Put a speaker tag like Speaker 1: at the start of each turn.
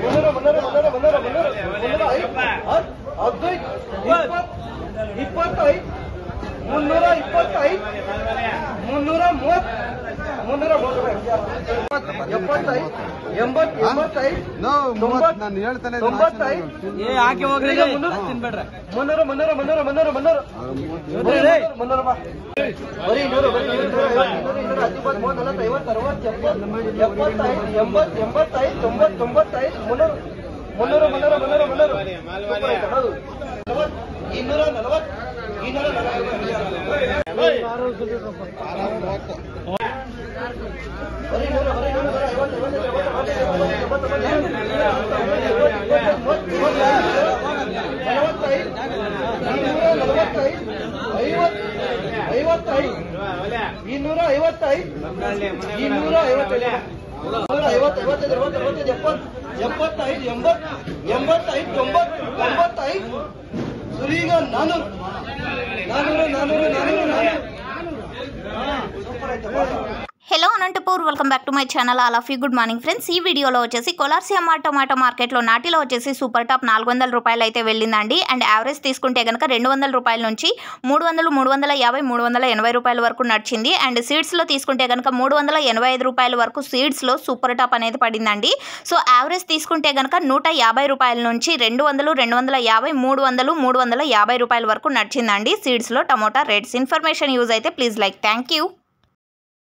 Speaker 1: ಮುನ್ನೂರು ಮುನ್ನೂರು ಮುನ್ನೂರು ಮುನ್ನೂರು ಮುನ್ನೂರು ಮುನ್ನೂರು ಮುನ್ನೂರ ಐದು ಹತ್ತು ಹದಿನೈದು ಇಪ್ಪತ್ತು ಇಪ್ಪತ್ತೈದು ಮುನ್ನೂರ ಇಪ್ಪತ್ತೈದು ಮುನ್ನೂರ ಮೂವತ್ತು ಮುನ್ನೂರ ಮೂವತ್ತು ರೂಪಾಯಿ ಎಪ್ಪತ್ತೈದು ಎಂಬತ್ತು ಎಂಬತ್ತೈದು
Speaker 2: ನೋ
Speaker 1: ತೊಂಬತ್ತು
Speaker 2: ನಾನು ಹೇಳ್ತಾನೆ
Speaker 1: ತೊಂಬತ್ತೈದು
Speaker 3: ಏ ಹಾಕಿ ಹೋಗ್ರಿ
Speaker 1: ಈಗ ಮುನ್ನೂರು
Speaker 3: ತಿನ್ಬೇಡ್ರೆ
Speaker 1: ಮುನ್ನೂರು ಮುನ್ನೂರು ಮುನ್ನೂರು ಮುನ್ನೂರು ಮುನ್ನೂರು ಮುನ್ನೂರು ಮುನ್ನೂರು ಬಾ. ಬರೀ ಇನ್ನೂರು ಬರೀ ಇನ್ನೂರು ಎಪ್ಪತ್ತೈದು ಎಂಬತ್ತು ಎಂಬತ್ತೈದು ತೊಂಬತ್ತು ತೊಂಬತ್ತೈದು ಮುನ್ನೂರು ಮುನ್ನೂರು ಮುನ್ನೂರು ಮುನ್ನೂರು ಮುನ್ನೂರು ಸೂಪರ್ ಆಯ್ತು, ಹೌದು ನಲವತ್ತು, ಇನ್ನೂರ ನಲವತ್ತು ಇನ್ನೂರ ನಲವತ್ತು ಬರೀ ಇನ್ನೂರು ಇನ್ನೂರ ಐವತ್ತೈದು ಇನ್ನೂರ ಐವತ್ತೈದು ಇನ್ನೂರ ಐವತ್ತು ಐವತ್ತೈದು ಅರವತ್ತು ಅರವತ್ತೈದು ಎಪ್ಪತ್ತು ಎಪ್ಪತ್ತೈದು ಎಂಬತ್ತು ಎಂಬತ್ತೈದು ತೊಂಬತ್ತು ತೊಂಬತ್ತೈದು. ಸುರೀಗ ನಾನೂರು. ನಾನೂರು ನಾನೂರು ನಾನೂರು ನಾನೂರು.
Speaker 4: Anantapur. Welcome back to my channel all of you good morning friends ఈ వీడియోలో వచ్చేసి కొలార్సియమ్మ టొమాటో మార్కెట్లో నాటిలో వచ్చేసి సూపర్ టాప్ నాలుగు వందల రూపాయలు అయితే వెళ్ళిందండి. అండ్ యావరేజ్ తీసుకుంటే కనుక రెండు వందల రూపాయల నుంచి మూడు వందలు మూడు వందల యాభై మూడు వందల ఎనభై రూపాయల వరకు నడిచింది. అండ్ సీడ్స్లో తీసుకుంటే కనుక మూడు వందల ఎనభై ఐదు రూపాయల వరకు సీడ్స్లో సూపర్ టాప్ అనేది పడిందండి. సో యావరేజ్ తీసుకుంటే కనుక నూట యాభై రూపాయల నుంచి రెండు వందలు రెండు వందల యాభై మూడు వందలు మూడు వందల యాభై రూపాయల వరకు నడిచిందండి. సీడ్స్లో టమోటా రేట్స్ ఇన్ఫర్మేషన్ యూజ్ అయితే ప్లీజ్ లైక్. Thank you